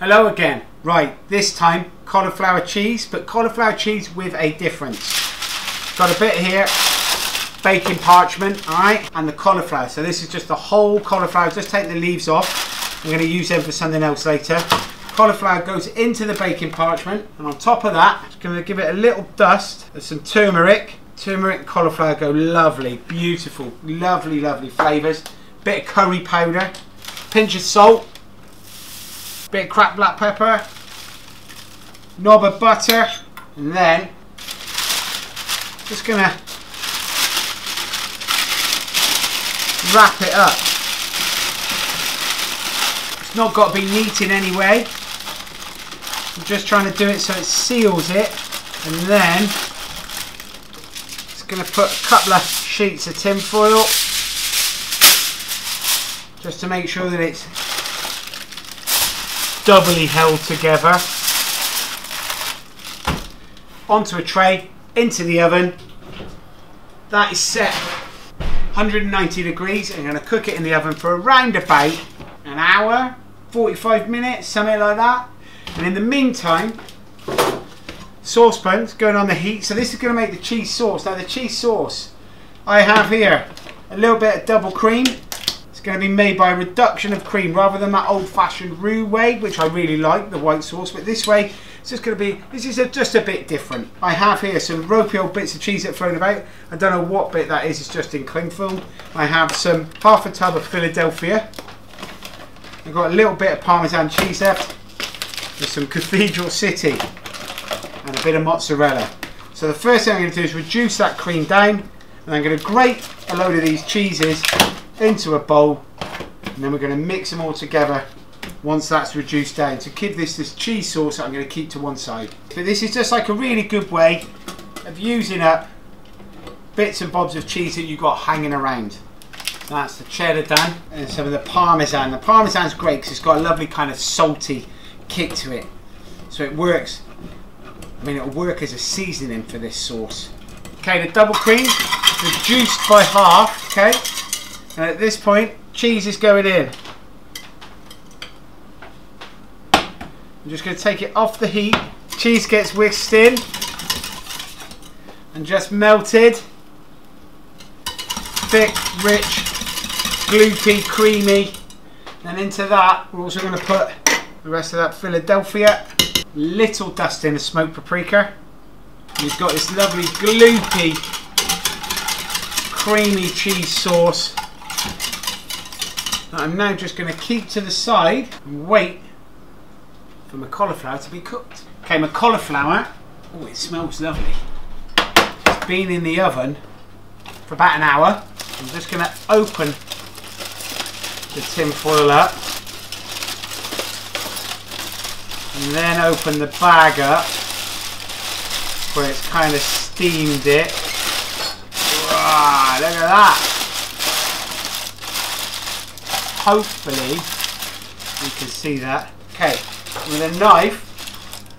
Hello again. Right, this time cauliflower cheese, but cauliflower cheese with a difference. Got a bit here, baking parchment, all right, and the cauliflower. So this is just the whole cauliflower. Just take the leaves off. I'm going to use them for something else later. Cauliflower goes into the baking parchment, and on top of that, I'm to give it a little dust of some turmeric. Turmeric and cauliflower go lovely, beautiful, lovely, lovely flavours. Bit of curry powder, pinch of salt, bit of cracked black pepper, knob of butter, and then just gonna wrap it up. It's not got to be neat in any way. I'm just trying to do it so it seals it, and then just gonna put a couple of sheets of tin foil just to make sure that it's doubly held together. Onto a tray into the oven. That is set. 190 degrees I'm going to cook it in the oven for around about an hour 45 minutes something like that. And in the meantime saucepan's going on the heat. So this is going to make the cheese sauce. Now the cheese sauce I have here a little bit of double cream going to be made by a reduction of cream rather than that old-fashioned roux way which I really like the white sauce. But this way it's just going to be this is a, just a bit different. I have here some ropey old bits of cheese that thrown about. I don't know what bit that is it's just in cling film I have some half a tub of Philadelphia. I've got a little bit of Parmesan cheese left with some Cathedral City and a bit of mozzarella. So the first thing I'm going to do is reduce that cream down and I'm going to grate a load of these cheeses into a bowl and then we're going to mix them all together once that's reduced down. To keep this this cheese sauce I'm going to keep to one side. But this is just like a really good way of using up bits and bobs of cheese that you've got hanging around. That's the cheddar done and some of the parmesan. The parmesan's great because it's got a lovely kind of salty kick to it. So it works. I mean it'll work as a seasoning for this sauce. Okay the double cream reduced by half okay and at this point cheese is going in. I'm just going to take it off the heat. Cheese gets whisked in and just melted. Thick rich gloopy creamy. And into that we're also going to put the rest of that Philadelphia little dust in of smoked paprika. You've got this lovely gloopy creamy cheese sauce I'm now just going to keep to the side and wait for my cauliflower to be cooked. Okay, my cauliflower, oh it smells lovely. It's been in the oven for about an hour. I'm just going to open the tin foil up and then open the bag up where it's kind of steamed it. Wow, look at that! Hopefully you can see that. Okay, with a knife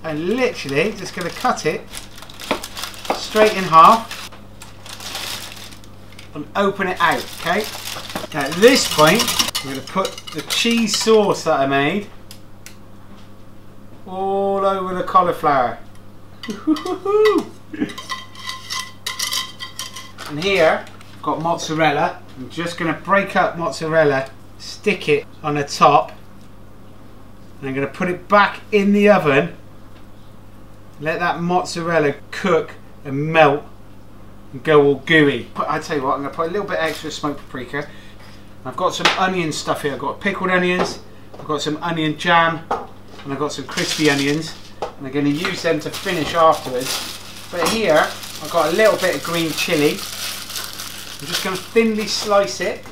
I'm literally just going to cut it straight in half and open it out, okay? Now at this point I'm going to put the cheese sauce that I made all over the cauliflower. and here I've got mozzarella. I'm just going to break up mozzarella, stick it on the top and I'm going to put it back in the oven let that mozzarella cook and melt and go all gooey. I tell you what, I'm going to put a little bit extra smoked paprika. I've got some onion stuff here. I've got pickled onions, I've got some onion jam, and I've got some crispy onions. And I'm going to use them to finish afterwards. But here, I've got a little bit of green chilli. I'm just going to thinly slice it.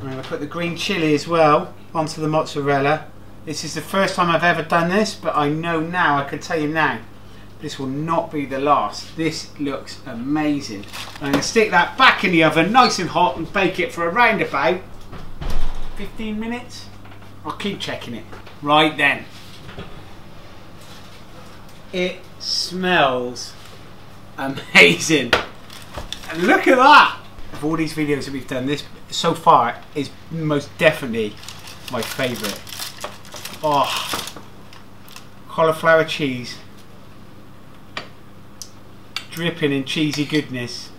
I'm going to put the green chilli as well onto the mozzarella. This is the first time I've ever done this, but I know now, I can tell you now, this will not be the last. This looks amazing. I'm going to stick that back in the oven, nice and hot, and bake it for around about 15 minutes. I'll keep checking it. Right then. It smells amazing. And look at that! Of all these videos that we've done, this so far is most definitely my favourite. Oh, cauliflower cheese. Dripping in cheesy goodness.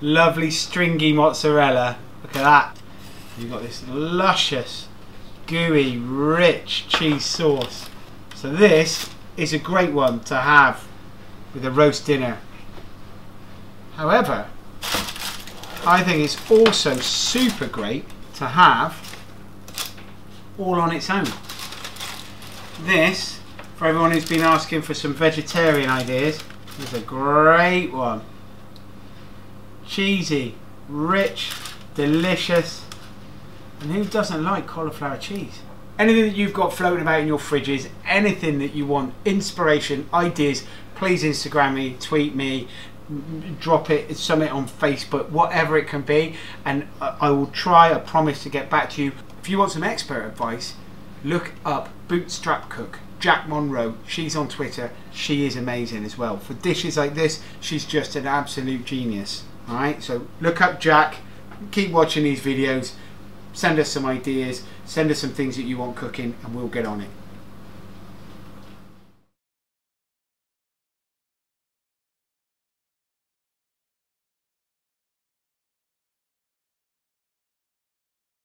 Lovely stringy mozzarella. Look at that. You've got this luscious, gooey, rich cheese sauce. So this is a great one to have with a roast dinner. However, I think it's also super great to have all on its own. This, for everyone who's been asking for some vegetarian ideas, is a great one. Cheesy, rich, delicious, and who doesn't like cauliflower cheese? Anything that you've got floating about in your fridges, anything that you want, inspiration, ideas, please Instagram me, tweet me, drop it, submit on Facebook, whatever it can be, and I will try, I promise to get back to you. If you want some expert advice, look up Bootstrap Cook. Jack Monroe, she's on Twitter, she is amazing as well. For dishes like this, she's just an absolute genius. Alright, so look up Jack, keep watching these videos, send us some ideas, send us some things that you want cooking, and we'll get on it.